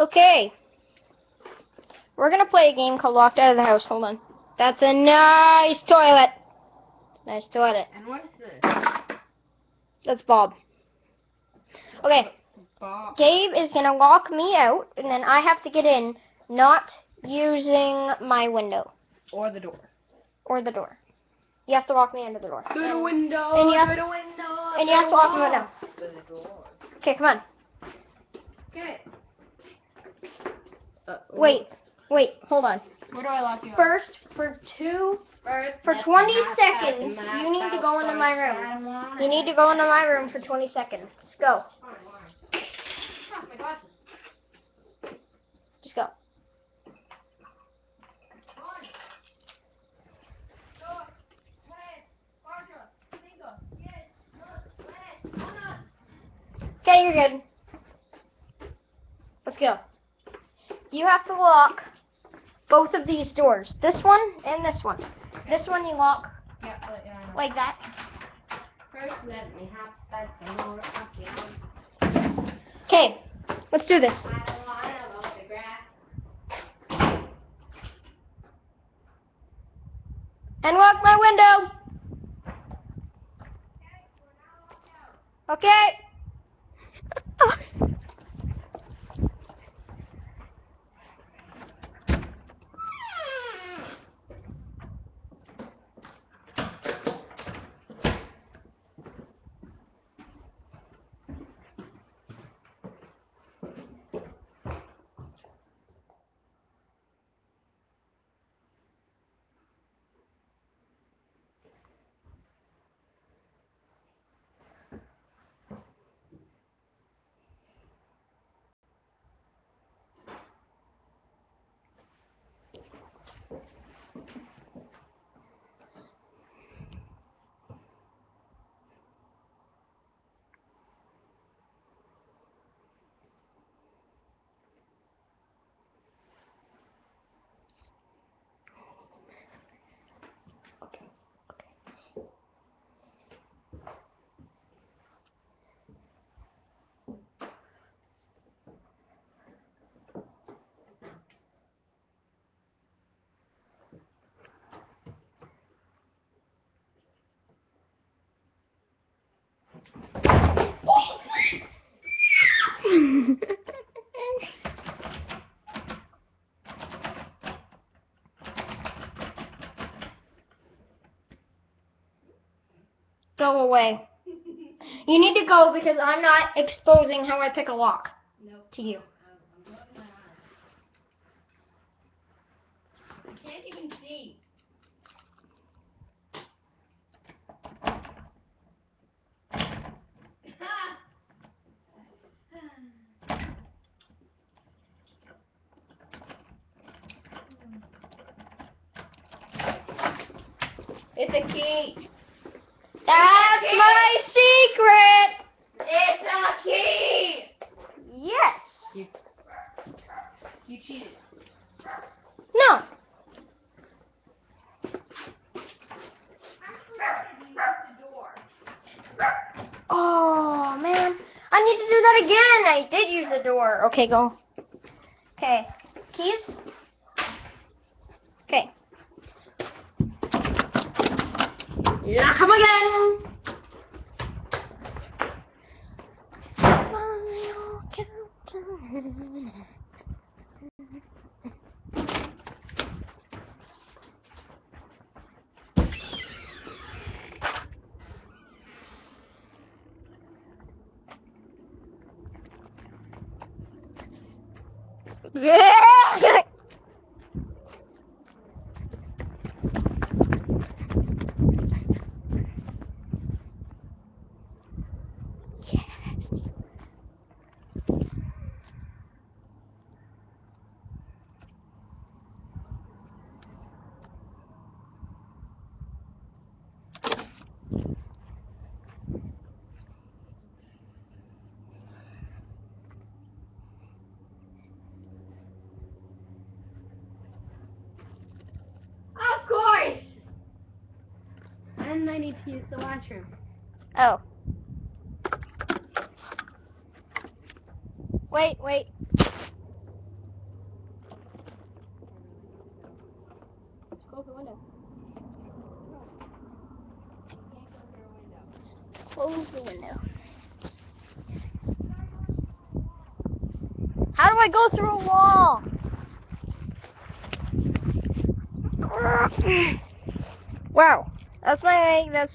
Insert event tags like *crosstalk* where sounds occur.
Okay. We're gonna play a game called Locked Out of the House. Hold on. That's a nice toilet. Nice toilet. And what is this? That's Bob. Okay. Bob. Gabe is gonna lock me out, and then I have to get in, not using my window Or the door. or the door. You have to lock me under the door. Through the window. And you have- through the window. and you have to lock. Through the door. Okay, come on. Okay. Uh, Wait, wait, hold on. Where do I lock you up? First, for two, First, for 20 seconds, you need to go into my room. I don't want you need to go into my room for 20 seconds. Go. Fine, fine. My glasses. Just go. Okay, you're good. Let's go. You have to lock both of these doors. This one and this one. This one you lock Yeah, uh, I know. like that. First, let me have that some more. Okay, let's do this. I don't want to mow the. And lock my window. Okay. Go away. You need to go because I'm not exposing how I pick a lock Nope. to you. I'm closing my eyes. I can't even see. *laughs* It's a key. That's my secret. It's a key. Yes. You cheated. No. Oh man, I need to do that again. I did use the door. Okay, go. Okay, keys. Okay. Lock 'em to use the washroom. Oh. Wait, wait. Close the window. Close the window. How do I go through a wall? wow that's my that's. that's